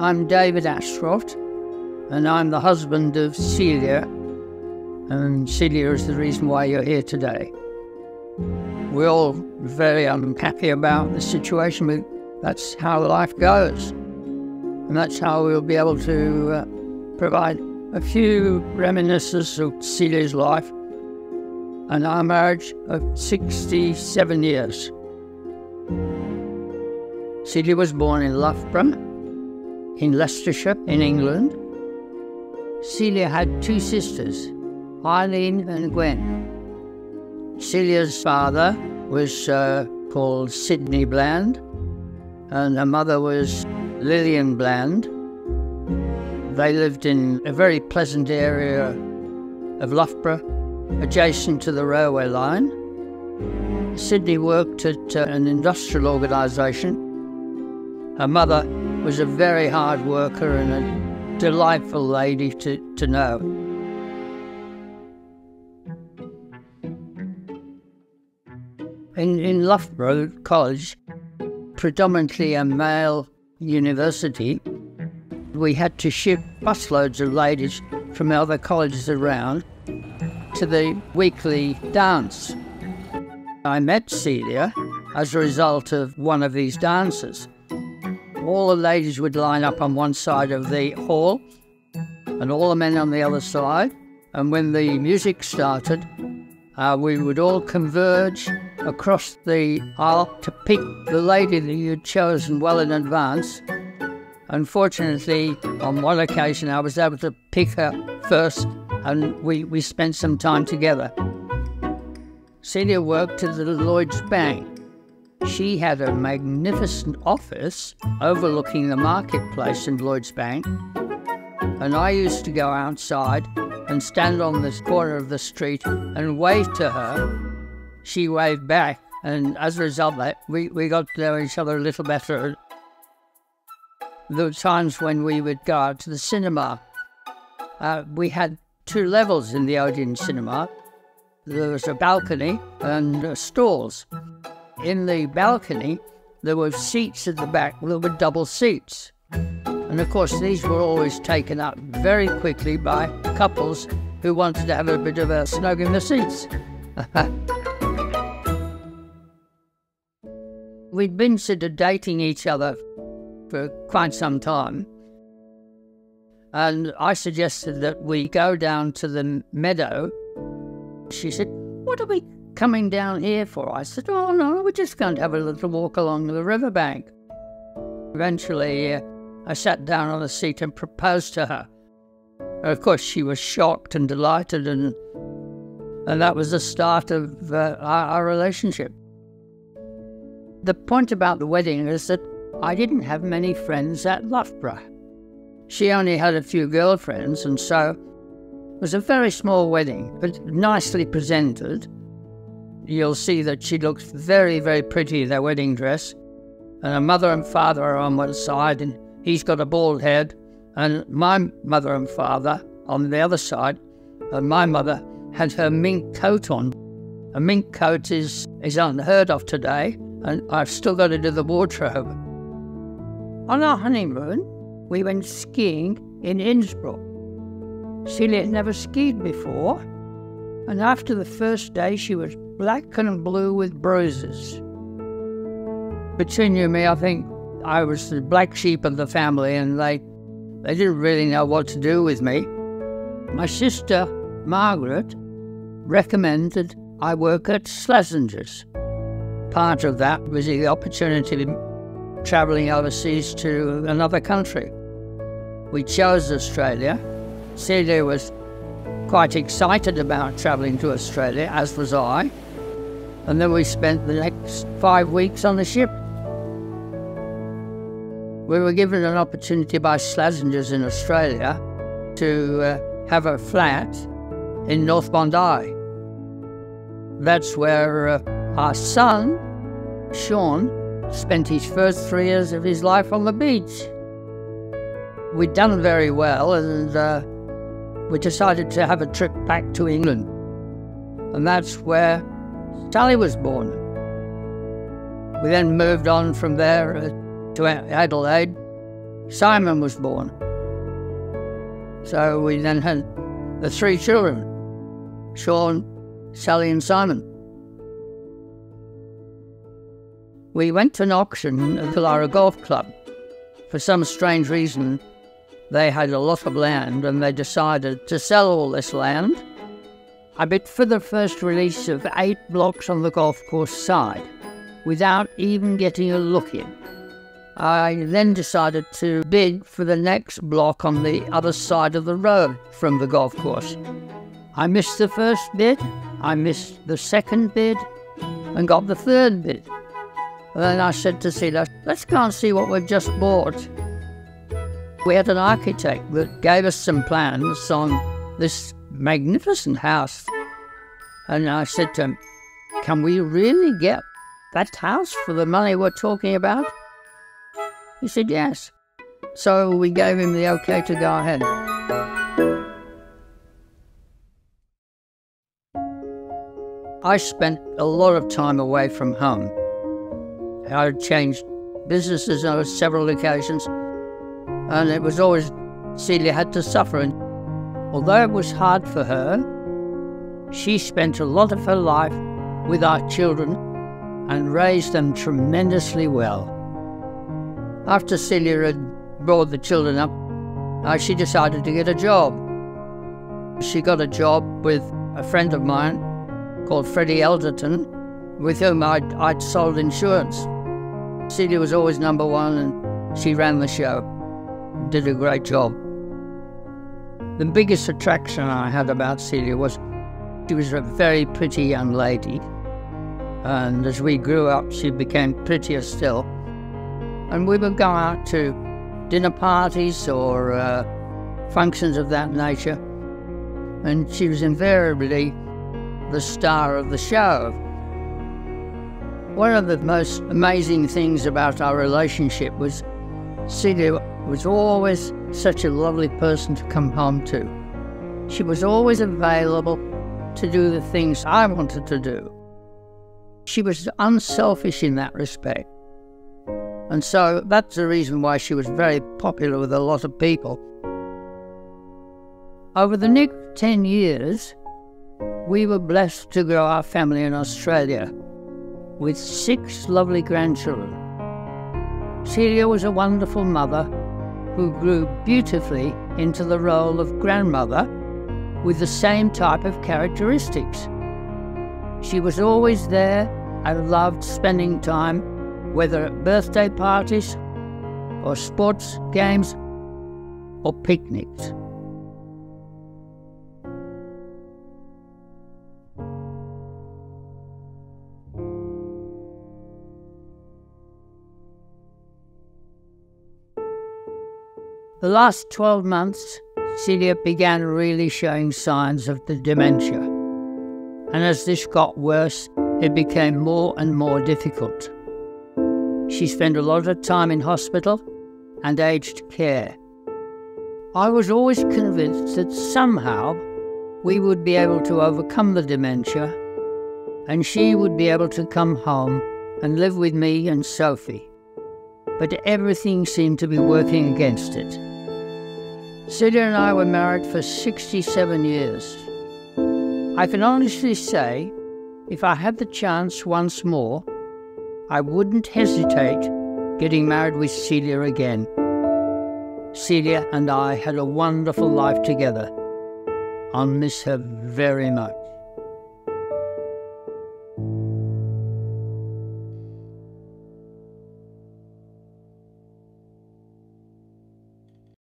I'm David Ascroft, and I'm the husband of Celia, and Celia is the reason why you're here today. We're all very unhappy about the situation, but that's how life goes. And that's how we'll be able to uh, provide a few reminiscences of Celia's life and our marriage of 67 years. Celia was born in Loughborough, in Leicestershire, in England. Celia had two sisters, Eileen and Gwen. Celia's father was uh, called Sidney Bland, and her mother was Lillian Bland. They lived in a very pleasant area of Loughborough, adjacent to the railway line. Sidney worked at uh, an industrial organisation. Her mother was a very hard worker and a delightful lady to, to know. In, in Loughborough College, predominantly a male university, we had to ship busloads of ladies from other colleges around to the weekly dance. I met Celia as a result of one of these dances. All the ladies would line up on one side of the hall and all the men on the other side. And when the music started, uh, we would all converge across the aisle to pick the lady that you'd chosen well in advance. Unfortunately, on one occasion, I was able to pick her first, and we, we spent some time together. Celia worked at the Lloyds Bank. She had a magnificent office overlooking the marketplace in Lloyds Bank, and I used to go outside and stand on the corner of the street and wave to her. She waved back, and as a result, that we, we got to know each other a little better. Were times when we would go out to the cinema. Uh, we had two levels in the Odeon cinema. There was a balcony and uh, stalls. In the balcony, there were seats at the back. There were double seats. And of course, these were always taken up very quickly by couples who wanted to have a bit of a snug in the seats. We'd been sort of dating each other for quite some time. And I suggested that we go down to the meadow. She said, What are we coming down here for? I said, Oh, no, we're just going to have a little walk along the riverbank. Eventually, uh, I sat down on a seat and proposed to her. Of course, she was shocked and delighted, and and that was the start of uh, our, our relationship. The point about the wedding is that I didn't have many friends at Loughborough. She only had a few girlfriends, and so it was a very small wedding, but nicely presented. You'll see that she looks very, very pretty in that wedding dress, and her mother and father are on one side, and he's got a bald head, and my mother and father on the other side, and my mother had her mink coat on. A mink coat is, is unheard of today, and I've still got it in the wardrobe. On our honeymoon, we went skiing in Innsbruck. Celia had never skied before, and after the first day, she was black and blue with bruises. And me, I think I was the black sheep of the family, and they, they didn't really know what to do with me. My sister, Margaret, recommended I work at Slazenger's. Part of that was the opportunity of travelling overseas to another country. We chose Australia. Celia was quite excited about travelling to Australia, as was I. And then we spent the next five weeks on the ship. We were given an opportunity by Slazenger's in Australia to uh, have a flat in North Bondi. That's where uh, our son, Sean, spent his first three years of his life on the beach. We'd done very well, and uh, we decided to have a trip back to England. And that's where Sally was born. We then moved on from there uh, to Adelaide, Simon was born. So we then had the three children Sean, Sally, and Simon. We went to an auction at the Lara Golf Club. For some strange reason, they had a lot of land and they decided to sell all this land. I bid for the first release of eight blocks on the golf course side without even getting a look in. I then decided to bid for the next block on the other side of the road from the golf course. I missed the first bid, I missed the second bid, and got the third bid. And then I said to Celia, let's go and see what we've just bought. We had an architect that gave us some plans on this magnificent house. And I said to him, Can we really get that house for the money we're talking about? He said, Yes. So we gave him the okay to go ahead. I spent a lot of time away from home. I changed businesses on several occasions and it was always Celia had to suffer. And although it was hard for her, she spent a lot of her life with our children and raised them tremendously well. After Celia had brought the children up, uh, she decided to get a job. She got a job with a friend of mine called Freddie Elderton, with whom I'd, I'd sold insurance. Celia was always number one and she ran the show did a great job. The biggest attraction I had about Celia was she was a very pretty young lady. And as we grew up, she became prettier still. And we would go out to dinner parties or uh, functions of that nature. And she was invariably the star of the show. One of the most amazing things about our relationship was Celia was always such a lovely person to come home to. She was always available to do the things I wanted to do. She was unselfish in that respect. And so that's the reason why she was very popular with a lot of people. Over the next 10 years, we were blessed to grow our family in Australia with six lovely grandchildren. Celia was a wonderful mother who grew beautifully into the role of grandmother with the same type of characteristics. She was always there and loved spending time, whether at birthday parties or sports games or picnics. The last 12 months, Celia began really showing signs of the dementia. And as this got worse, it became more and more difficult. She spent a lot of time in hospital and aged care. I was always convinced that somehow we would be able to overcome the dementia and she would be able to come home and live with me and Sophie. But everything seemed to be working against it. Celia and I were married for 67 years. I can honestly say, if I had the chance once more, I wouldn't hesitate getting married with Celia again. Celia and I had a wonderful life together. I'll miss her very much.